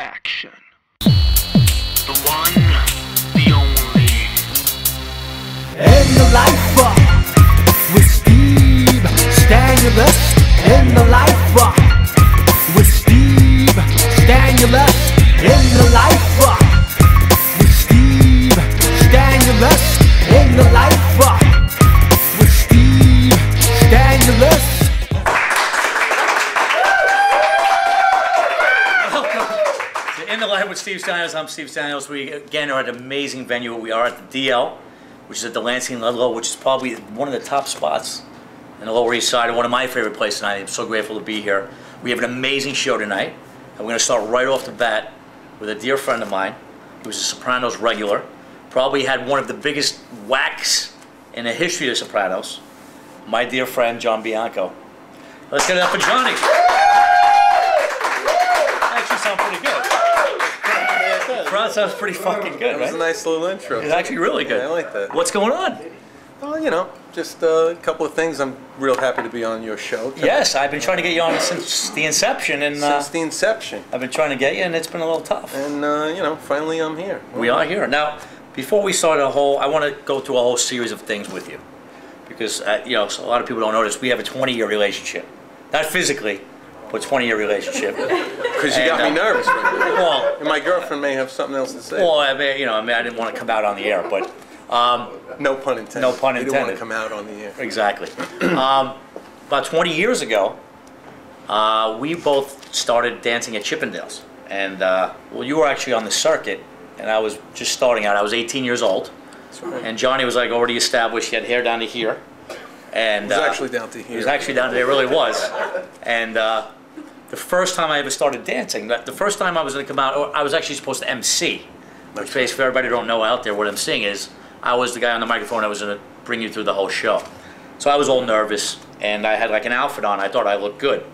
action. The one, the only. In the life uh, with Steve Stanulis. In the life uh, with Steve Stanulis. In the life uh, with Steve Stanulis. In the life uh, with Steve Stanulis. The with Steve Stanulis, I'm Steve Stanulis. We again are at an amazing venue. We are at the DL, which is at the Lansing Ludlow, which is probably one of the top spots in the Lower East Side, and one of my favorite places tonight. I'm so grateful to be here. We have an amazing show tonight, and we're going to start right off the bat with a dear friend of mine. Was a Sopranos regular, probably had one of the biggest whacks in the history of Sopranos. My dear friend John Bianco. Let's get it up for Johnny. Actually, sound pretty good. That sounds pretty fucking good, That was a nice little intro. It's actually really good. Yeah, I like that. What's going on? Well, you know, just uh, a couple of things. I'm real happy to be on your show. Yes, I've been trying to get you on since the inception, and uh, Since the inception. I've been trying to get you, and it's been a little tough. And, uh, you know, finally I'm here. We are here now. Before we start a whole, I want to go through a whole series of things with you, because uh, you know so a lot of people don't notice we have a 20-year relationship, not physically, but 20-year relationship. Because you got me uh, nervous right well, And my girlfriend may have something else to say. well, I mean, you know, I mean, I didn't want to come out on the air, but um, no pun intended. No pun intended. You don't want to come out on the air. Exactly. um, about 20 years ago, uh, we both started dancing at Chippendales. And, uh, well, you were actually on the circuit, and I was just starting out. I was 18 years old. That's right. And Johnny was like already established. He had hair down to here. And It was uh, actually down to here. It was actually down to there. It really was. And uh, the first time I ever started dancing, that- the first time I was going to come out, I was actually supposed to MC. Which basically, for everybody who don't know out there, what I'm seeing is, I was the guy on the microphone that was going to bring you through the whole show. So I was all nervous, and I had like an outfit on. I thought I looked good.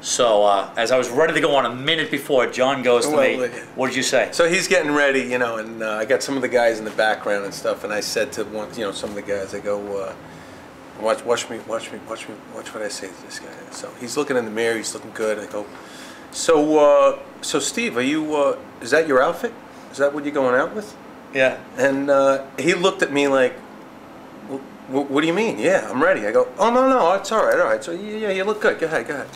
So uh, as I was ready to go on a minute before, John goes to Well, me, "What did you say?" So he's getting ready, you know, and uh, I got some of the guys in the background and stuff, and I said to one, you know, some of the guys, I go, uh, watch, watch me, watch me, watch me, watch what I say to this guy. So he's looking in the mirror, he's looking good. I go, so, uh, so Steve, are you, uh, is that your outfit? Is that what you're going out with? Yeah. And uh, he looked at me like, "Wh- wh- what do you mean? Yeah, I'm ready. I go, oh, no, no, it's all right, all right. So, yeah, yeah, you look good. Go ahead, go ahead.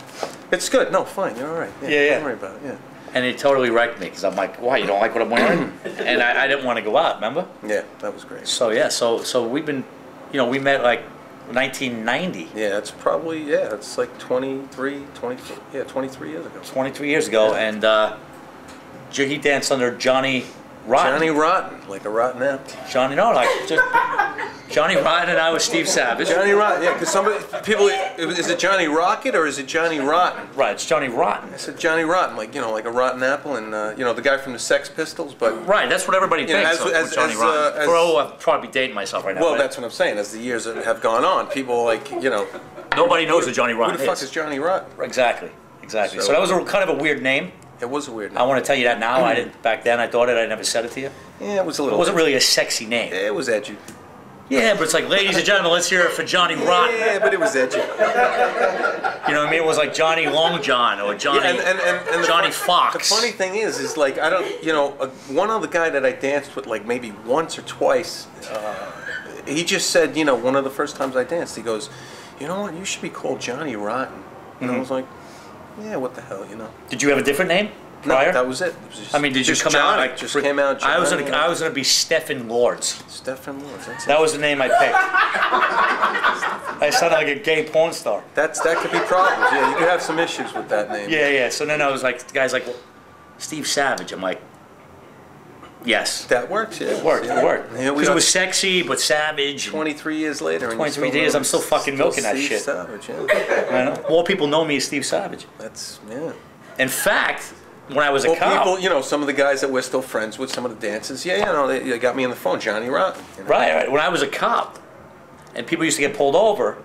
It's good. No, fine, you're all right. Yeah, yeah. Don't worry about it, yeah. And it totally wrecked me because I'm like, "Why? You don't like what I'm wearing?" and I, I didn't want to go out. Remember? Yeah, that was great. So yeah, so so we've been, you know, we met like 1990, Yeah, it's probably, yeah, it's like 23, 24, yeah, 23 years ago. 23 years ago, Yeah. and uh, J- he danced under Johnny Rotten. Johnny Rotten, like a rotten apple. Johnny, no, like just Johnny Rotten, and I was Steve Savage. Johnny Rotten, yeah, because somebody, people, is it Johnny Rocket or is it Johnny Rotten? Right, it's Johnny Rotten. I said Johnny Rotten, like, you know, like a rotten apple and, uh, you know, the guy from the Sex Pistols, but, Right, that's what everybody You know, thinks as- of as- Johnny as, Rotten. uh, as- For, oh, I'm probably dating myself right now. well, but that's what I'm saying. As the years have gone on, people, like, you know, nobody knows who Johnny Rotten is. who the fuck is Johnny Rotten? Exactly, exactly. So, So- that was a, kind of a weird name. It was a weird I want to tell you that now. I didn't back then. I thought it. I never said it to you. Yeah, it was a little. It wasn't really a sexy name. It was edgy. Yeah, but it's like, ladies and gentlemen, let's hear it for Johnny Rotten. Yeah, but it was edgy. You know what I mean? It was like Johnny Long John or Johnny Yeah, and, and, and, and Johnny fun- Fox. The funny thing is, is like I don't, you know, uh, one other guy that I danced with, like maybe once or twice, uh, he just said, you know, one of the first times I danced, he goes, you know what, you should be called Johnny Rotten. And Mm-hmm. I was like, yeah, what the hell, you know? Did you have a different name prior? No, that was it. It was just- I mean, did you just come out Johnny, like just came out? I was gonna, I was gonna be Stephen Lords. Stephen Lawrence. That's, That it. was the name I picked. I sounded like a gay porn star. that's that could be problems. Yeah, you could have some issues with that name. Yeah, yeah. So then I was like, the guy's like, well, Steve Savage. I'm like, yes. that works. Yeah, It worked. Yeah. It worked. Yeah, Because it was sexy but savage. 23 years later. 23 years, I'm still fucking milking that Steve shit. Savage, yeah. I. More people know me as Steve Savage. That's yeah. In fact, when I was a cop, people, you know, some of the guys that we're still friends with, some of the dancers, yeah, you know, they, they got me on the phone, Johnny Rotten. You know? Right, right. When I was a cop, and people used to get pulled over,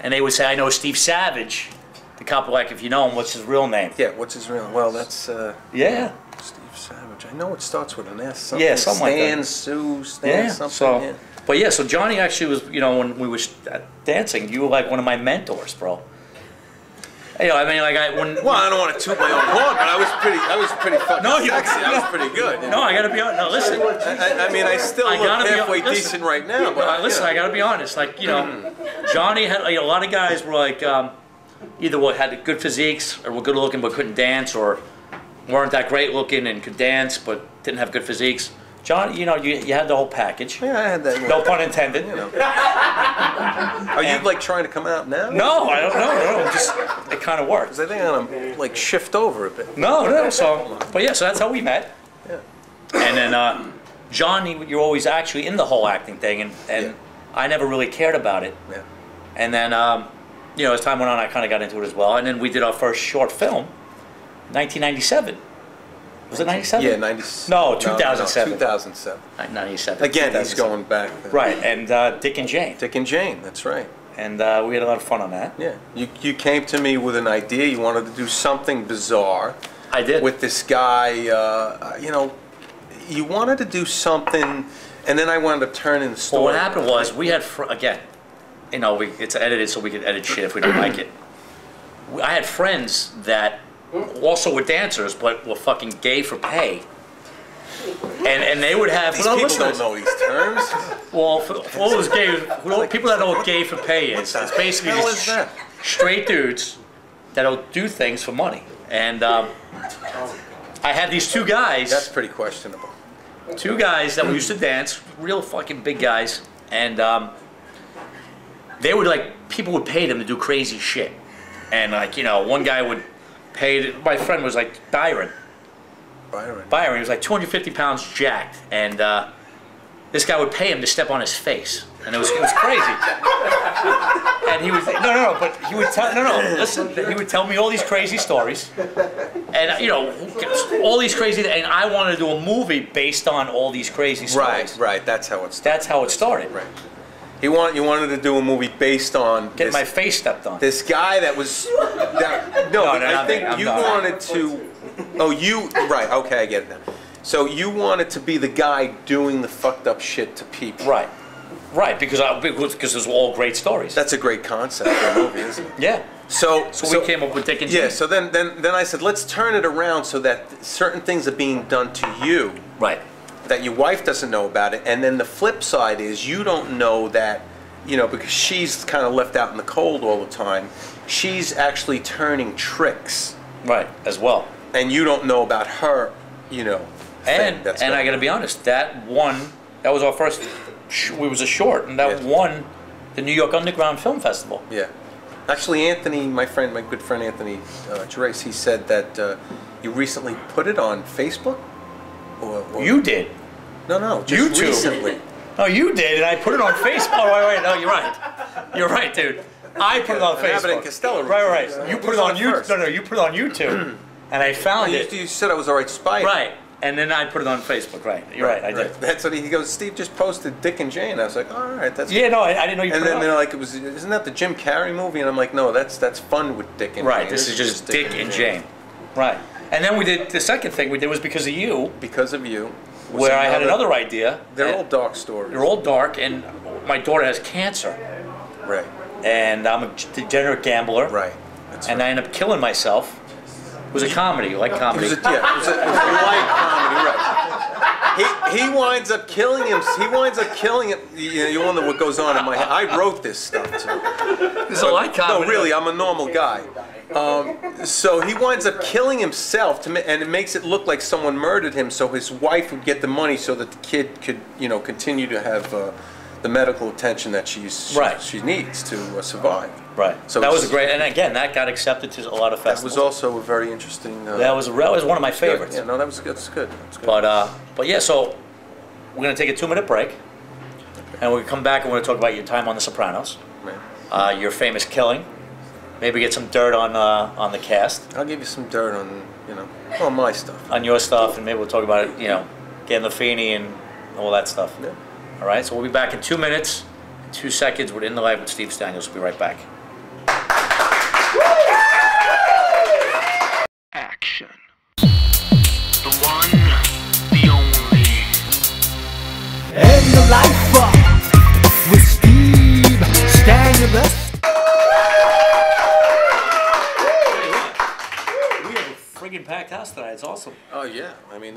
and they would say, "I know Steve Savage." The cop would like, "If you know him, what's his real name?" Yeah, what's his real? Name? Well, that's uh, Yeah, Steve Savage. I know it starts with an S. Something. Yeah, something like Stan, that. Sue, Stan, yeah. something. So, yeah. but yeah, so Johnny actually was, you know, when we were dancing, you were like one of my mentors, bro. You know, I mean, like I when. Well, I don't want to toot my own horn, but I was pretty, I was pretty fucking No, you- sexy. I was pretty good. you No. I gotta be honest. No, listen. I, I- I mean, I still I look gotta be- halfway listen. decent right now, but Uh, listen, you I gotta be honest. Like you know, Johnny had like, a lot of guys were like um, either what had good physiques or were good looking but couldn't dance, or weren't that great looking and could dance but didn't have good physiques. John, you know, you, you had the whole package. yeah, I had that. No pun intended. You know. Are you like trying to come out now? No, I don't know. No, just it kind of works. 'Cause I think I'm gonna like shift over a bit. No, no. So, but yeah, so that's how we met. Yeah. And then uh, John, he- you're always actually in the whole acting thing, and and Yeah. I never really cared about it. Yeah. And then, um, you know, as time went on, I kind of got into it as well. And then we did our first short film, 1997. Was it 97? Yeah, 90. No, 2007. 2007. 97. Again, he's going back. Right, and uh, Dick and Jane. Dick and Jane, that's right. And uh, we had a lot of fun on that. Yeah. You, you came to me with an idea. You wanted to do something bizarre I did. with this guy. Uh, you know, you wanted to do something, and then I wanted to turn in the well, what happened was we had, fr- again, you know, we, it's edited so we could edit shit if we didn't like it. I had friends that also were dancers, but were fucking gay for pay. And, and they would have These people don't know these terms. Well, for, all those gay, all people that know what gay for pay is, it's basically just is that? straight dudes that'll do things for money. And um, I had these two guys, That's pretty questionable. two guys that we used to dance, real fucking big guys, and um, they would like people would pay them to do crazy shit, and like you know, one guy would pay. My friend was like Byron. Byron. Byron, he was like 250 pounds jacked, and uh, this guy would pay him to step on his face, and it was it was crazy. And he was no, no, no, but he would tell no, no, listen, he would tell me all these crazy stories, and you know, all these crazy, and I wanted to do a movie based on all these crazy stories. Right, right. That's how it started. That's how it started. Right. He want, you wanted to do a movie based on Get this, my face stepped on. this guy that was. That, no, No, no, I think. I'm you not. wanted to. Oh, you. Right, okay, I get it now. So you wanted to be the guy doing the fucked up shit to people. Right, right, because I, because because those were all great stories. That's a great concept for a movie, isn't it? yeah. So, So, we came up with Dick and Yeah, so then, then, then I said, let's turn it around so that certain things are being done to you right. That your wife doesn't know about it, and then the flip side is you don't know that, you know, because she's kind of left out in the cold all the time. She's actually turning tricks, Right, as well. and you don't know about her, you know. And and I got to be honest, that one That was our first. We was a short, and that Yeah. won the New York Underground Film Festival. Yeah. Actually, Anthony, my friend, my good friend Anthony uh, Gerace, he said that uh, you recently put it on Facebook. Or, or You did. No, no, just You two. recently. No, you did, and I put it on Facebook. Oh, wait, wait, no, you're right. You're right, dude. I put it on An Abbott and Facebook. Costello Right, right. routine. You put it on YouTube. No, no, you put it on YouTube, and I found You, it. you said I was all right spite. Right, and then I put it on Facebook. Right, you're right. I did. That's what he, he goes. Steve just posted Dick and Jane. I was like, all right, that's. Yeah, no, I, I didn't know you And put then they're on. like, it was. Isn't that the Jim Carrey movie? And I'm like, no, that's that's fun with Dick and Jane. Right, Jane. this is just Dick and Jane. Right, and then we did the second thing we did was because of you, Because of you. was where I had another idea. They're and- all dark stories. They're all dark, and my daughter has cancer, right. and I'm a degenerate gambler. Right. That's And right. I end up killing myself. It was a comedy, you like It comedy. was a, yeah, it was a, it was a light comedy, right? He, he winds up killing him. He winds up killing him. You, know, you wonder what goes on in my head. I wrote this stuff too. It's a light comedy. No, really, I'm a normal guy. Um, so he winds up killing himself, to and it makes it look like someone murdered him, so his wife would get the money, so that the kid could, you know, continue to have uh, the medical attention that she's she, Right. she needs to uh, survive. Right. So that was it's- great, and again, that got accepted to a lot of festivals. That festivals. was also a very interesting. Uh, that was that was one of my good. favorites. Yeah, no, that was good. That's good. That's good. But uh, but yeah, so we're gonna take a two minute break, and we're gonna come back and we're gonna talk about your time on The Sopranos, Man, uh, your famous killing, maybe get some dirt on uh, on the cast, I'll give you some dirt on, you know, on my stuff. on your stuff, and maybe we'll talk about it, you know, Gandolfini and all that stuff. Yeah. All right, so we'll be back in two minutes, two seconds. We're in the live with Steve Stanulis. We'll be right back.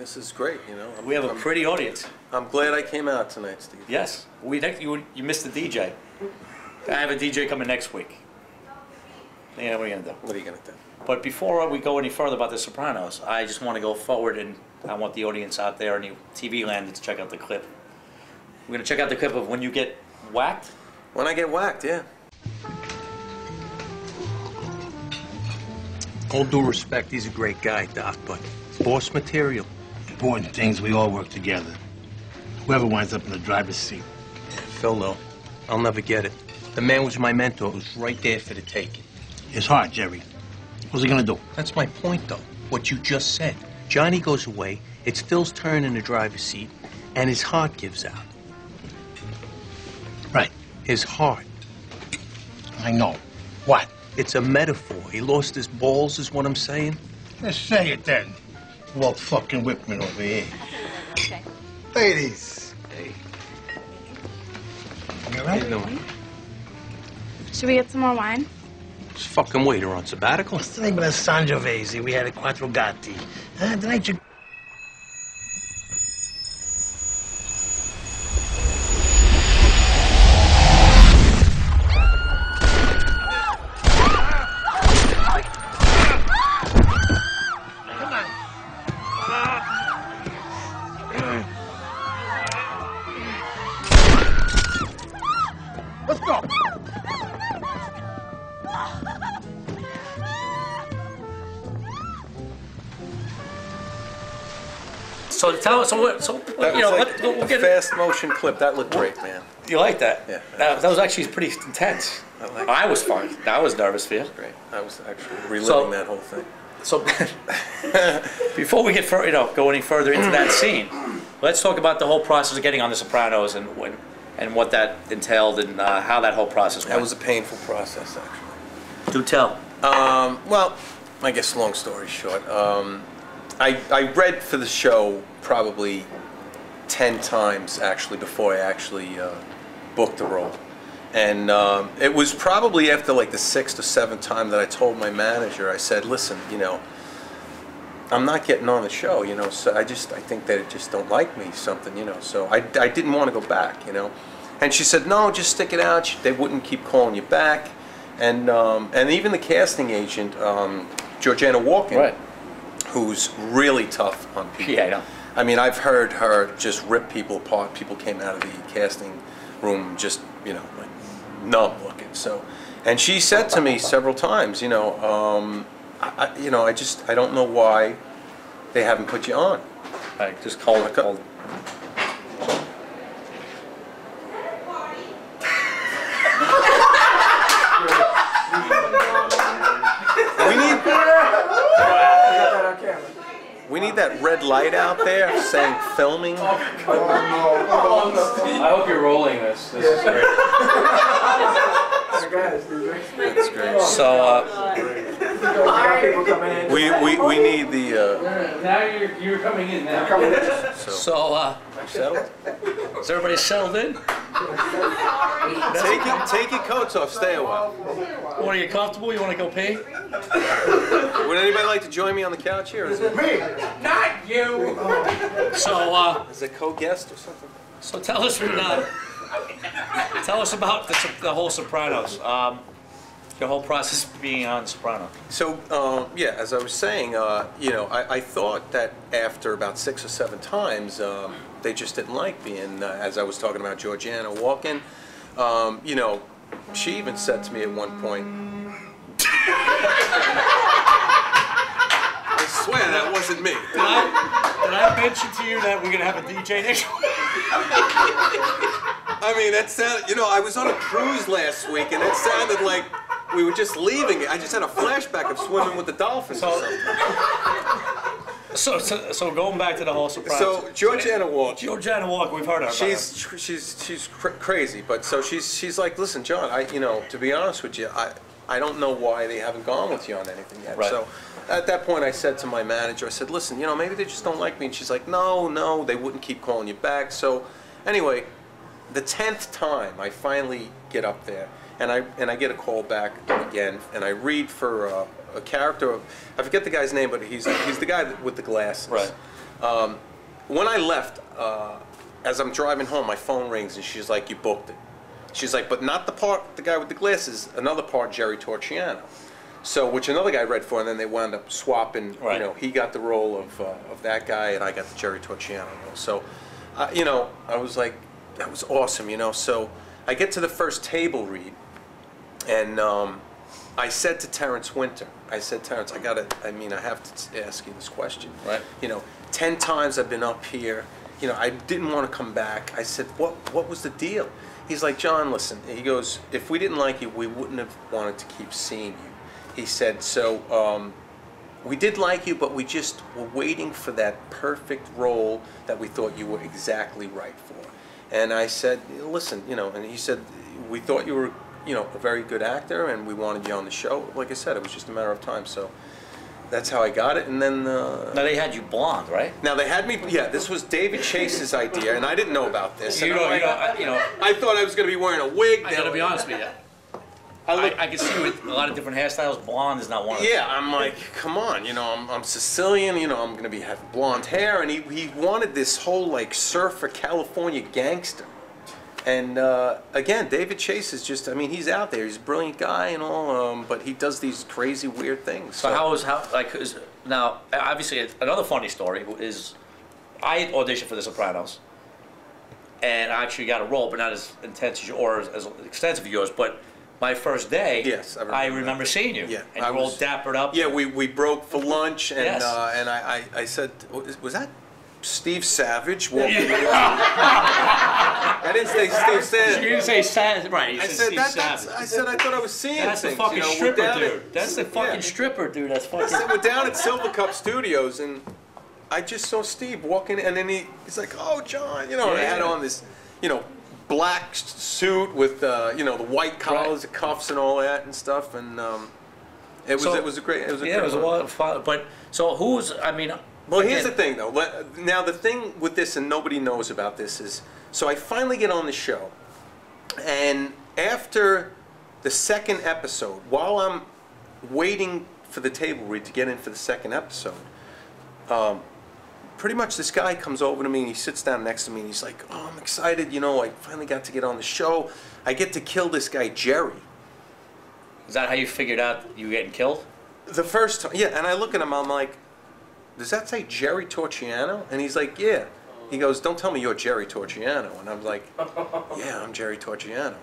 This is great. You know, I'm, We have a I'm, pretty audience. I'm glad I came out tonight, Steve. Yes. We next you you missed the DJ. I have a DJ coming next week. Yeah, what are you gonna do? What are you gonna do? But before we go any further about The Sopranos, I just want to go forward and I want the audience out there in the TV land to check out the clip. We're gonna check out the clip of when you get whacked. When I get whacked, yeah. All due respect, he's a great guy, Doc, but boss material. Important things, we all work together. Whoever winds up in the driver's seat. Phil, though, I'll never get it. The man was my mentor. Was right there for the taking. It's hard, Jerry. What's he gonna do? That's my point, though. What you just said. Johnny goes away. It's Phil's turn in the driver's seat, and his heart gives out. Right. His heart. I know. What? It's a metaphor. He lost his balls, is what I'm saying. Let's say it then. Walt fucking Whitman over here. Ladies. Hey, You all how you doing? Should we get some more wine? This fucking waiter on sabbatical. What's the name of that Sangiovese we had at Quattro Gatti? Huh? Didn't you... Come So tell us. So what? So That you know, was let, like we'll a get fast motion clip. That looked great, man. You like that? Yeah. That, that was actually pretty intense. I like I was fine. I was nervous for you. Great. I was actually reliving So- that whole thing. So before we get fur, you know, go any further into that scene, let's talk about the whole process of getting on The Sopranos and when, and what that entailed and uh, how that whole process went. That was a painful process, actually. Do tell. Um, well, I guess long story short, um, I, I read for the show probably 10 times actually before I actually uh, booked the role. And um, it was probably after like the sixth or seventh time that I told my manager, I said, listen, you know, I'm not getting on the show, you know, so I just, I think that it just don't like me, something, you know, so I, I didn't want to go back, you know. And she said, no, just stick it out. They wouldn't keep calling you back. And, um, and even the casting agent, um, Georgianne Walken, who's really tough on people. Yeah, I know. I mean, I've heard her just rip people apart. People came out of the casting room just, you know, like numb looking. So, and she said to me several times, you know, um, I, you know, I just, I don't know why they haven't put you on. I just hold it. Hold. We need, we need that red light out there saying filming. I hope you're rolling this. This is great. That's great. So, uh, We, we, we need the, uh, Now you're you're coming in now. so, so uh, settled? is everybody settled in? Take your, take your coats off, stay a while. What, are you wanna get comfortable? You want to go pee? Would anybody like to join me on the couch here? Is it, me? Not you! So, uh, is it co-guest or something? so tell us, when, uh, tell us about the, the whole Sopranos. Um, your whole process of being on Soprano. So, um, yeah, as I was saying, uh, you know, I, I thought that after about six or seven times, um, they just didn't like me. And uh, as I was talking about Georgianne Walken, um, you know, she even said to me at one point, I swear that wasn't me. Did I, did I mention to you that we're gonna have a DJ next week? I mean, that sounded, you know, I was on a cruise last week and it sounded like we were just leaving it. I just had a flashback of swimming with the dolphins or something. So, so, so going back to the whole surprise. So, Georgianne Walk. Georgianne Walk. we've heard of her. She's tr- she's she's cr- crazy, but so she's she's like, listen, John, I you know to be honest with you, I I don't know why they haven't gone with you on anything yet. Right. So at that point, I said to my manager, I said, listen, you know, maybe they just don't like me, and she's like, no, no, they wouldn't keep calling you back. So anyway, the tenth time, I finally get up there, and I and I get a call back again, and I read for uh, a character. Of, I forget the guy's name, but he's he's the guy with the glasses. Right. Um, when I left, uh, as I'm driving home, my phone rings and she's like, "You booked it." She's like, "But not the part, the guy with the glasses. Another part, Jerry Torciano." So, which another guy read for, and then they wound up swapping. Right. You know, he got the role of uh, of that guy, and I got the Jerry Torciano role. So, uh, you know, I was like, that was awesome. You know, so I get to the first table read, and um, I said to Terence Winter, I said, Terence, I gotta, I mean, I have to ask you this question. Right. You know, ten times I've been up here. You know, I didn't want to come back. I said, what, what was the deal? He's like, John, listen. He goes, if we didn't like you, we wouldn't have wanted to keep seeing you. He said, so um, we did like you, but we just were waiting for that perfect role that we thought you were exactly right for. And I said, listen, you know, and he said, we thought you were, you know, a very good actor, and we wanted you on the show. Like I said, it was just a matter of time. So that's how I got it. And then uh, Now they had you blonde, right? now they had me. Yeah, this was David Chase's idea, and I didn't know about this. You know, I'm you know, I, you know. I thought I was going to be wearing a wig. I gotta be honest with you. I I, look, I can see with a lot of different hairstyles. Blonde is not one of them. Yeah, I'm like, come on, you know, I'm, I'm Sicilian, you know, I'm gonna be having blonde hair, and he, he wanted this whole like surfer California gangster. And uh, again, David Chase is just, I mean, he's out there, he's a brilliant guy and all, um, but he does these crazy, weird things. So how was how like is, now? Obviously, another funny story is I auditioned for The Sopranos, and I actually got a role, but not as intense as you, or as, extensive as yours. But my first day, Yes, I I remember remember, seeing you. Yeah, and I you were all dappered up. Yeah, we, we broke for lunch, and Yes. uh, and I, I, I said, was was that Steve Savage walking? I didn't say Steve Savage. You Savage. didn't say sad, right? I said that, that's, Savage. I said I thought I was seeing That's the fucking you know, stripper, dude. at- That's the fucking yeah. stripper, dude. That's I said, fucking. we're down at Silvercup Studios, and I just saw Steve walking, and then he, he's like, "Oh, John," you know, and I had Yeah. on this, you know, black suit with, uh, you know, the white collars, the cuffs, and all that and stuff, and um, it was So- it was a great, it was a Yeah, great it was a lot of fun. But so who's? I mean. Well, here's the thing, though. Now, the thing with this, and nobody knows about this, is so I finally get on the show, and after the second episode, while I'm waiting for the table read to get in for the second episode, um, pretty much this guy comes over to me and he sits down next to me and he's like, "Oh, I'm excited. You know, I finally got to get on the show. I get to kill this guy Jerry." Is that how you figured out you were getting killed? The first time, yeah, and I look at him, I'm like, does that say Jerry Torciano? And he's like, yeah. He goes, don't tell me you're Jerry Torciano. And I'm like, yeah, I'm Jerry Torciano.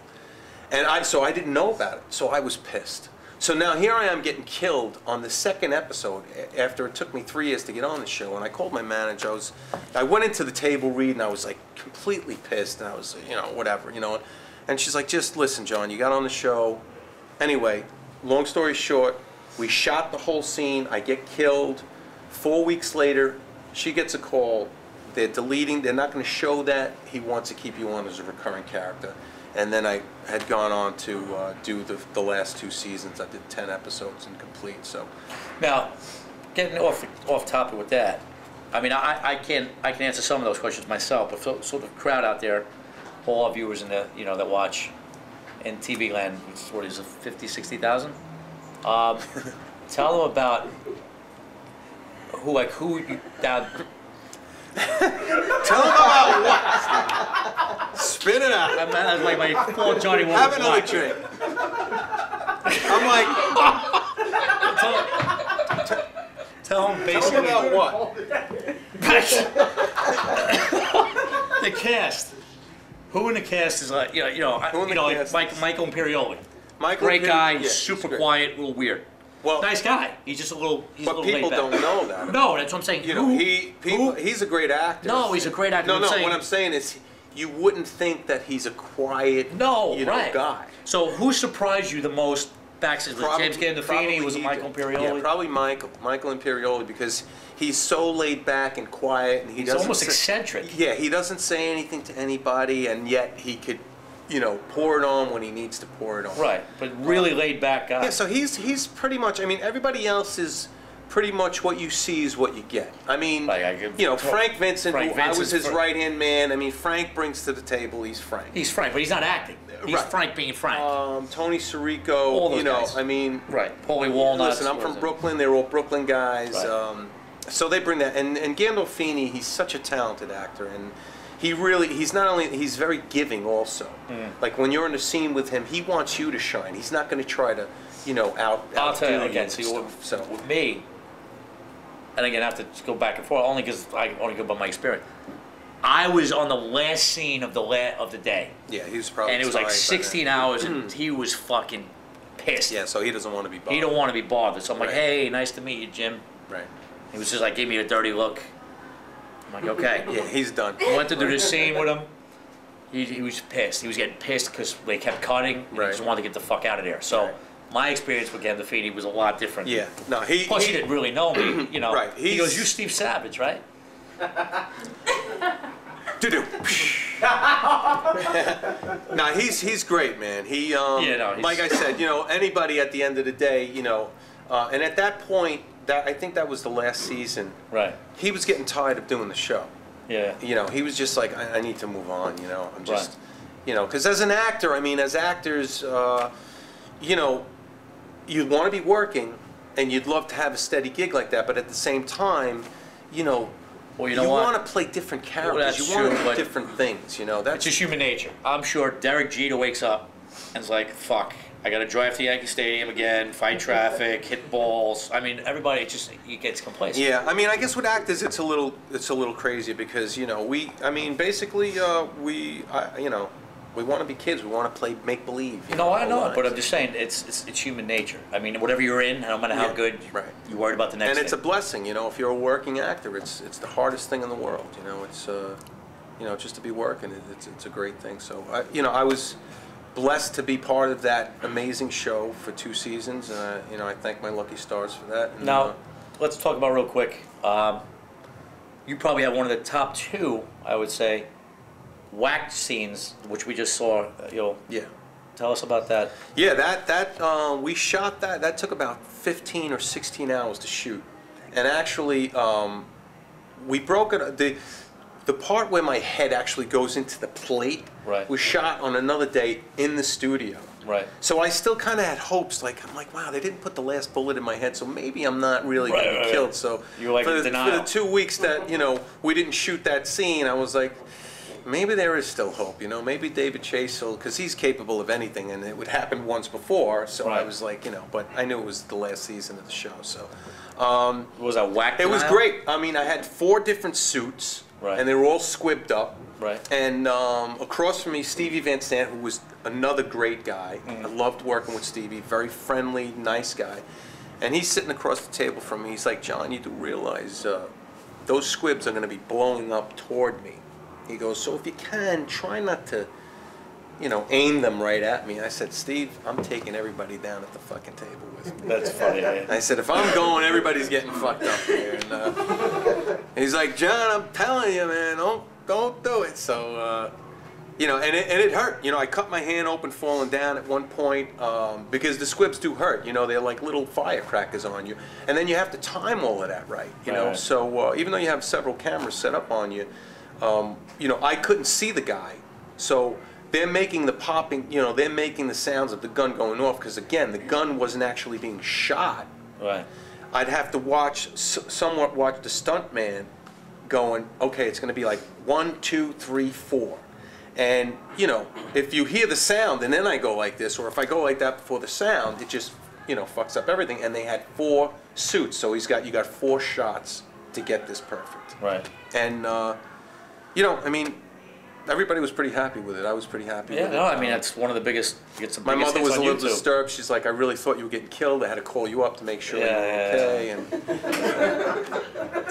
And I, so I didn't know about it. So I was pissed. So now here I am getting killed on the second episode after it took me three years to get on the show. And I called my manager. I was, I went into the table read and I was like completely pissed. And I was, you know, whatever, you know. And she's like, just listen, John, you got on the show. Anyway, long story short, we shot the whole scene. I get killed. Four weeks later, she gets a call. They're deleting. They're not going to show that. He wants to keep you on as a recurring character. And then I had gone on to uh, do the, the last two seasons. I did ten episodes and complete. So Now, getting off off topic with that, I mean, I, I can I can answer some of those questions myself, but so, sort of crowd out there, all our viewers in the you know that watch in TV land, which is what is it, 50, 60,000? Um, tell them about who like who you, now, tell them about what? Spit it out. I'm, I'm like my full Johnnie Walker. Have another watch. drink. I'm like, Tell them tell them basically about what? the cast. Who in the cast is like you know you know I- Who in you the know like cast? Mike, Michael Imperioli. Michael Great Pitt- guy, yeah, super great. quiet, real weird. Well, Nice guy. He's just a little. He's a but little people don't know that. No, that's what I'm saying. You know, Who- he people, who- he's a great actor. No, he's a great actor. No, no. saying- What I'm saying is, you wouldn't think that he's a quiet, No, you know, right. guy. So who surprised you the most backstage? It James Gandolfini? Was Michael. Imperioli? Yeah, probably Michael, Michael Imperioli, because he's so laid back and quiet, and he He's doesn't. almost say- eccentric. Yeah, he doesn't say anything to anybody, and yet he could, you know, pour it on when he needs to pour it on. Right, but really laid back guy. Yeah, so he's he's pretty much. I mean, everybody else is pretty much what you see is what you get. I mean, Like, I you know, Frank Vincent, Frank who I was his right hand man. I mean, Frank brings to the table. He's Frank. He's Frank, but he's not acting. He's Right. Frank being Frank. um, Tony Sirico, you know, guys. I mean, right. Paulie Walnuts. Listen, I'm from? Brooklyn. They're all Brooklyn guys. Right. Um, so they bring that, and and Gandolfini, he's such a talented actor, and he really, he's not only, he's very giving also. Mm. Like when you're in a scene with him, he wants you to shine. He's not going to try to, you know, out. I'll tell you again. See, stuff. with, so with me, and again, I have to go back and forth only because I only go by my experience. I was on the last scene of the la- of the day, yeah, he was probably. and it was like 16 hours, and he was fucking pissed. Yeah, so he doesn't want to be. Bothered. He don't want to be bothered. So I'm like, hey, nice to meet you, Jim. Right. He was just like, give me a dirty look. I'm like, okay. Yeah, he's done. I went to do the scene with him. He, he was pissed. He was getting pissed because they kept cutting. And He Right. just wanted to get the fuck out of there. So Right. my experience with Gandolfini was a lot different. Yeah. No, he. Plus, he, he didn't really know me. You know. Right, He goes, he's- "You Steve Savage, right?" Doo-doo. nah, he's he's great, man. He um, Yeah, no, like I said, you know, anybody at the end of the day, you know, uh, and at that point, that I think that was the last season. Right. He was getting tired of doing the show. Yeah. You know, he was just like, I, I need to move on. You know, I'm just, Right. you know, because as an actor, I mean, as actors, uh, you know, you'd want to be working, and you'd love to have a steady gig like that, but at the same time, you know. Well, you know what? want to play different characters. that's you want true, to do different things. You know, that's It's just human nature. I'm sure Derek Jeter wakes up and it's like, "Fuck, I got to drive to Yankee Stadium again, fight traffic, hit balls." I mean, everybody just he gets complacent. Yeah, I mean, I guess with actors, it's a little, it's a little crazy because you know we, I mean, basically, uh, we, I, you know, we want to be kids. We want to play make believe. You know, I know, but I'm just saying it's, it's it's human nature. I mean, whatever you're in, no matter how Yeah, good, right. you're worried about the next and it's a blessing, you know. If you're a working actor, it's it's the hardest thing in the world. You know, it's uh, you know, just to be working, it, it's it's a great thing. So, I, you know, I was blessed to be part of that amazing show for two seasons, and uh, you know, I thank my lucky stars for that. And, Now, uh, let's talk about real quick. Um, you probably have one of the top two, I would say, whacked scenes, which we just saw. Uh, You'll yeah. tell us about that. Yeah, that that uh, we shot that. That took about 15 or 16 hours to shoot, and actually, um, we broke it. The the part where my head actually goes into the plate Right. was shot on another day in the studio. Right. So I still kind of had hopes. Like I'm like, wow, they didn't put the last bullet in my head, so maybe I'm not really Right, gonna right, be killed. So like for, the, for the two weeks that you know we didn't shoot that scene, I was like, maybe there is still hope. You know, maybe David Chase will, because he's capable of anything, and it would happen once before. So I was like, you know, but I knew it was the last season of the show. So um, Was that whacked? it was great. I mean, I had four different suits, Right. and they were all squibbed up. Right. And um, across from me, Stevie Van Zandt, who was another great guy. Mm-hmm. I loved working with Stevie. Very friendly, nice guy. And he's sitting across the table from me. He's like, John, you do realize uh, those squibs are going to be blowing up toward me. He goes, so if you can, try not to, you know, aim them right at me. I said, Steve, I'm taking everybody down at the fucking table with me. That's funny. I said, if I'm going, everybody's getting fucked up here. And uh, he's like, John, I'm telling you, man, don't don't do it. So, uh, you know, and it, and it hurt. You know, I cut my hand open falling down at one point um, because the squibs do hurt. You know, they're like little firecrackers on you, and then you have to time all of that right. You know, Right. so uh, even though you have several cameras set up on you, um, you know, I couldn't see the guy, so. They're making the popping, you know, they're making the sounds of the gun going off because, again, the gun wasn't actually being shot. Right. I'd have to watch, s- somewhat watch the stuntman going, okay, it's going to be like one, two, three, four. And, you know, if you hear the sound and then I go like this, or if I go like that before the sound, it just, you know, fucks up everything. And they had four suits, so he's got, you got four shots to get this perfect. Right. And, uh, you know, I mean, everybody was pretty happy with it. I was pretty happy Yeah. with No, it. I mean that's one of the biggest. Gets some my biggest mother hits was a on little YouTube. disturbed. She's like, I really thought you were getting killed. I had to call you up to make sure Yeah, you were yeah, okay.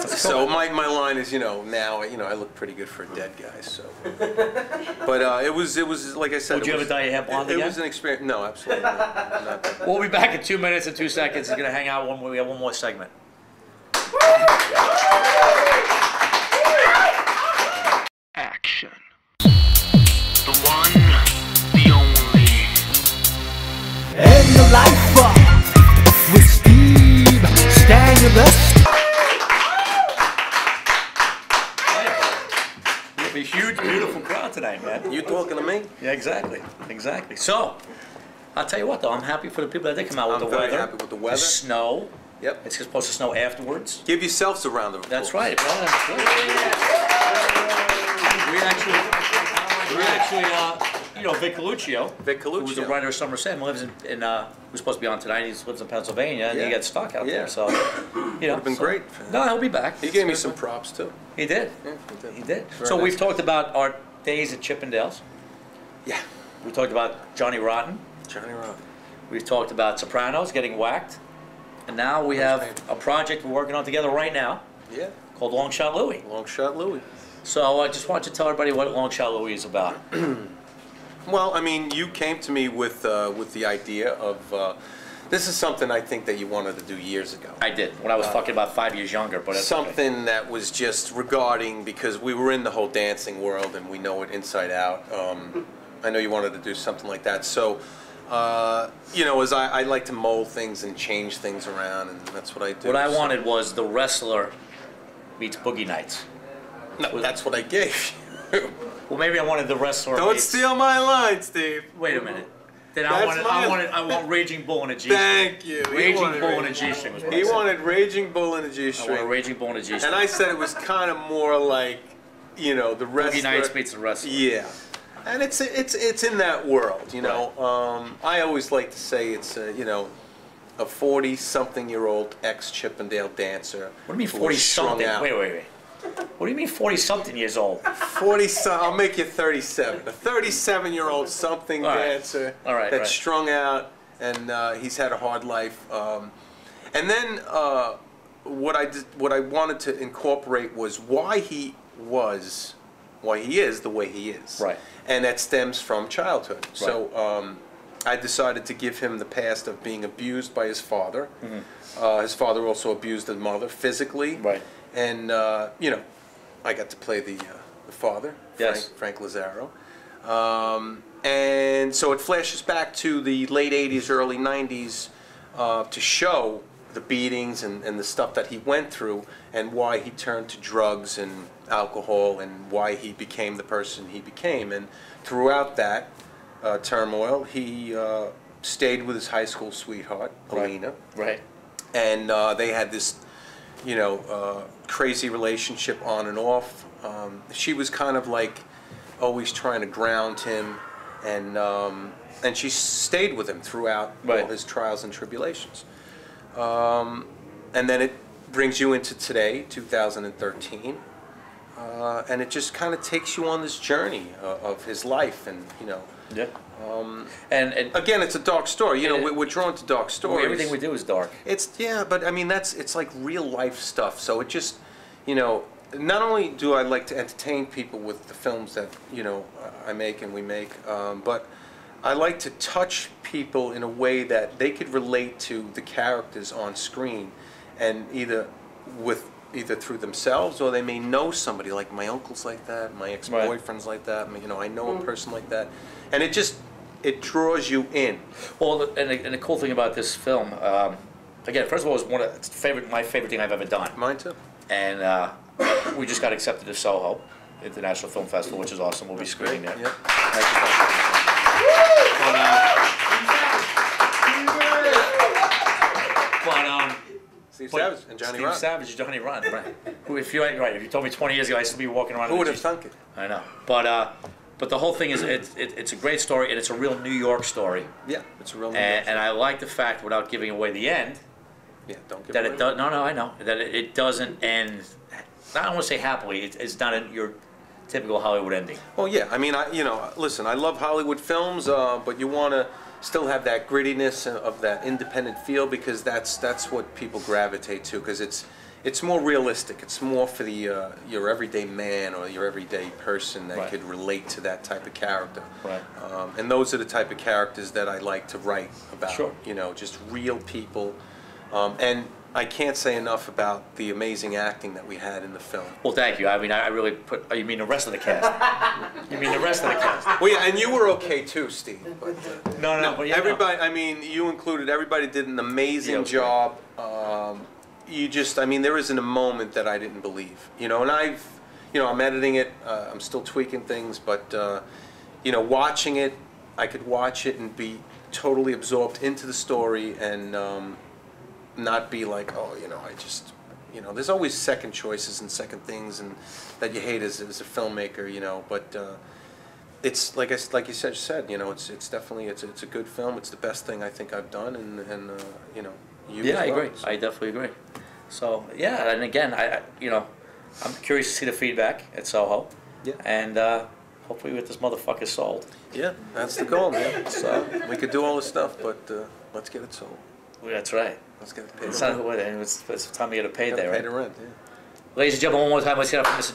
And so my, my line is, you know, now you know I look pretty good for a dead guy. So, but uh, it was it was like I said. Would it you ever was, dye your hair blonde it, again? It was an experience. No, absolutely not. Not- We'll be back in two minutes and two seconds. He's gonna hang out one. We have one more segment. the best. A huge, beautiful crowd today, man. You talking to me? Yeah, exactly, exactly. So, I'll tell you what, though, I'm happy for the people that did come out with I'm the very weather. happy with the weather. The snow. Yep. It's supposed to snow afterwards. Give yourselves a round of applause. That's right. Well, we actually, we actually. Uh, you know, Vic Colicchio, Vic who was a writer of Summer of Sam, and lives in, in uh, who's supposed to be on tonight. He lives in Pennsylvania, and Yeah. he got stuck out Yeah. there. So, you know, Would've been so- great. No, he'll be back. He gave me some props too. He did. Yeah, he did. He did. Very so nice we've guy. talked about our days at Chippendales. Yeah. We talked about Johnny Rotten. Johnny Rotten. We've talked about Sopranos getting whacked. And now we have a project we're working on together right now Yeah. called Long Shot Louie. Long shot Louie. So I just want to tell everybody what Long Shot Louie is about. Well, I mean, you came to me with uh, with the idea of uh, this is something I think that you wanted to do years ago. I did when I was fucking about five years younger, but that's okay. something that was just regarding because we were in the whole dancing world and we know it inside out. Um, I know you wanted to do something like that, so uh, you know, as I, I like to mold things and change things around, and that's what I do. What I so- wanted was the wrestler meets Boogie Nights. No, that's what I gave you. Well, maybe I wanted the wrestler. Don't meets- steal my line, Steve. Wait a minute. Then I wanted, I wanted, I want Raging Bull and a G-string. Thank you. Raging wanted Bull and a Raging- G-string was what I He wanted Raging Bull and a I G-string. want a Raging Bull and a G-string. And I said it was kind of more like, you know, the wrestler. Boogie Nights meets the wrestler. Yeah, and it's it's it's in that world, you know. Um, I always like to say it's a, you know, a forty-something-year-old ex-Chippendale dancer. What do you mean forty-something? Wait, wait, wait. What do you mean forty something years old? Forty. some- I'll make you thirty-seven. A thirty-seven-year-old something All right. dancer All right, that's right. strung out, and uh, he's had a hard life. Um, and then uh, what I did, what I wanted to incorporate was why he was, why he is the way he is. Right. And that stems from childhood. So um, I decided to give him the past of being abused by his father. Uh, his father also abused his mother physically. Right. And uh, you know, I got to play the uh, the father, Yes. Frank, Frank Lazaro. Um, and so it flashes back to the late 80s, early 90s uh, to show the beatings and, and the stuff that he went through and why he turned to drugs and alcohol and why he became the person he became. And throughout that uh, turmoil, he uh, stayed with his high school sweetheart, Alina Right. and uh, they had this, you know, uh, crazy relationship on and off. Um, she was kind of like always trying to ground him, and um, and she stayed with him throughout all his trials and tribulations. Um, and then it brings you into today, 2013. Uh, and it just kind of takes you on this journey uh, of his life, and you know, Yeah. Um, and and again, it's a dark story. You know, It- we- we're drawn to dark stories. everything we do is dark. It's yeah, but I mean that's it's like real life stuff. So it just, you know, not only do I like to entertain people with the films that you know I make and we make, um, but I like to touch people in a way that they could relate to the characters on screen, and either with either through themselves or they may know somebody like my uncle's like that, my ex-boyfriend's like that. You know, I know a person like that, and it just it draws you in. Well, and the, and the cool thing about this film, um, again, first of all, it was one of it's favorite my favorite thing I've ever done. Mine too. And uh, we just got accepted to Soho International Film Festival, which is awesome. We'll be screening there. Yep. Thank you, thank you. But, uh, but um, Steve but Savage and Johnny Steve Rotten. Savage and Johnny Rotten, right? Who, if you ain't right, if you told me 20 years ago, I used to be walking around. Who would have thunk it? I know, but uh, but the whole thing is it's it, it's a great story and it's a real New York story, Yeah, it's a real. New and, and I like the fact, without giving away the end, yeah, don't give that it does. No, no, I know that it, it doesn't end. I don't want to say happily. It, it's not in your typical Hollywood ending. Well, yeah, I mean, I you know, listen, I love Hollywood films, uh, but you want to still have that grittiness of that independent feel because that's that's what people gravitate to because it's it's more realistic. It's more for the uh, your everyday man or your everyday person that Right. could relate to that type of character. Right. Um, and those are the type of characters that I like to write about. Sure. You know, just real people. Um, and I can't say enough about the amazing acting that we had in the film. Well, thank you. I mean, I, I really put. oh, You mean the rest of the cast? you mean the rest of the cast? Well, yeah, and you were okay too, Steve. But uh, No, no, but yeah, no. everybody, I mean, you included, everybody did an amazing Yeah, job. Um, you just, I mean, there isn't a moment that I didn't believe, you know, and I've, you know, I'm editing it. Uh, I'm still tweaking things, but uh, you know, watching it, I could watch it and be totally absorbed into the story and um, not be like, oh, you know, I just, you know, there's always second choices and second things and that you hate as, as a filmmaker, you know, but. Uh, it's like I like you said, said you know, it's it's definitely it's it's a good film. It's the best thing I think I've done, and and uh, you know, you Yeah, I well, agree. so. I definitely agree. So yeah, and again, I, I you know, I'm curious to see the feedback at Soho. Yeah. And uh, hopefully, with this motherfucker sold. Yeah, that's the goal, man. So we could do all this stuff, but uh, let's get it sold. Well, that's right. Let's get it paid. It's not what and it's, it's time to get payday, Gotta pay right? the rent. Yeah. Ladies and gentlemen, one more time, let's get up for Mr.